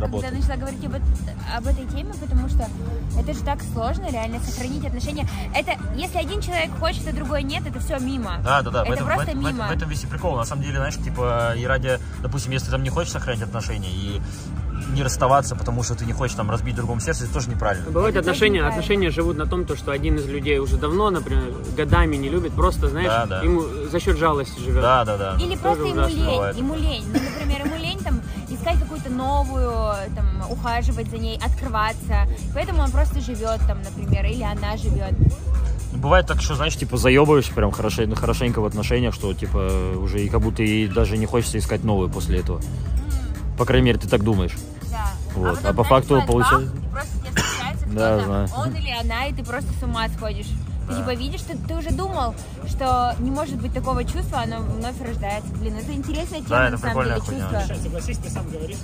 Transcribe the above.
когда работает. начала говорить об, об этой теме, потому что это же так сложно реально сохранить отношения. Это если один человек хочет, а другой нет, это все мимо. Да, да, да. Это в этом, в просто этом- в этом- мимо. в этом весь прикол. На самом деле, знаешь, типа, и ради, допустим, если там не хочешь сохранять отношения и не расставаться, потому что ты не хочешь там разбить другому сердце, это тоже неправильно. Бывают Это отношения, отношения живут на том, то, что один из людей уже давно, например, годами не любит, просто, знаешь, Да, да. ему за счет жалости живет. Да, да, да. Или просто ему лень, бывает. ему лень. Ну, например, ему лень там искать какую-то новую, там, ухаживать за ней, открываться. Поэтому он просто живет там, например, или она живет. Бывает так, что, знаешь, типа, заебываешься прям хорошенько, хорошенько в отношениях, что, типа, уже и как будто и даже не хочется искать новую после этого. По крайней мере, ты так думаешь. Да. Вот, потом, а по факту получается- бах, и просто тебе встречается Да, кто-то, знаю. он или она, и ты просто с ума сходишь. Ты типа видишь, что ты уже думал, что не может быть такого чувства, оно вновь рождается. Блин, это интересная тема, Да, это на самом деле, чувство. Согласись, ты сам говоришь,